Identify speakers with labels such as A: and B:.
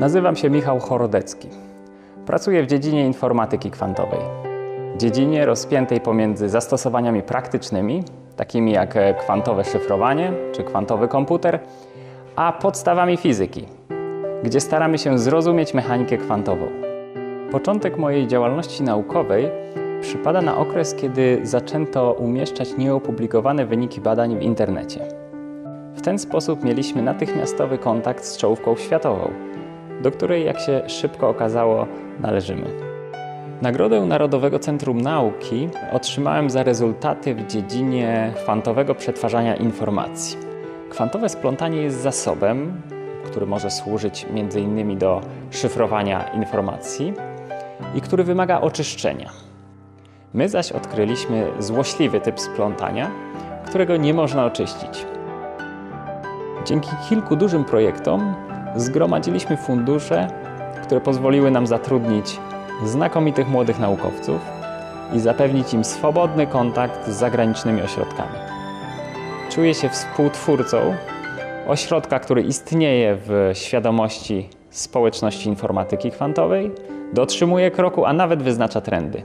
A: Nazywam się Michał Chorodecki. Pracuję w dziedzinie informatyki kwantowej. Dziedzinie rozpiętej pomiędzy zastosowaniami praktycznymi, takimi jak kwantowe szyfrowanie czy kwantowy komputer, a podstawami fizyki, gdzie staramy się zrozumieć mechanikę kwantową. Początek mojej działalności naukowej przypada na okres, kiedy zaczęto umieszczać nieopublikowane wyniki badań w internecie. W ten sposób mieliśmy natychmiastowy kontakt z czołówką światową, do której, jak się szybko okazało, należymy. Nagrodę Narodowego Centrum Nauki otrzymałem za rezultaty w dziedzinie kwantowego przetwarzania informacji. Kwantowe splątanie jest zasobem, który może służyć m.in. do szyfrowania informacji i który wymaga oczyszczenia. My zaś odkryliśmy złośliwy typ splątania, którego nie można oczyścić. Dzięki kilku dużym projektom zgromadziliśmy fundusze, które pozwoliły nam zatrudnić znakomitych młodych naukowców i zapewnić im swobodny kontakt z zagranicznymi ośrodkami. Czuję się współtwórcą ośrodka, który istnieje w świadomości społeczności informatyki kwantowej, dotrzymuje kroku, a nawet wyznacza trendy.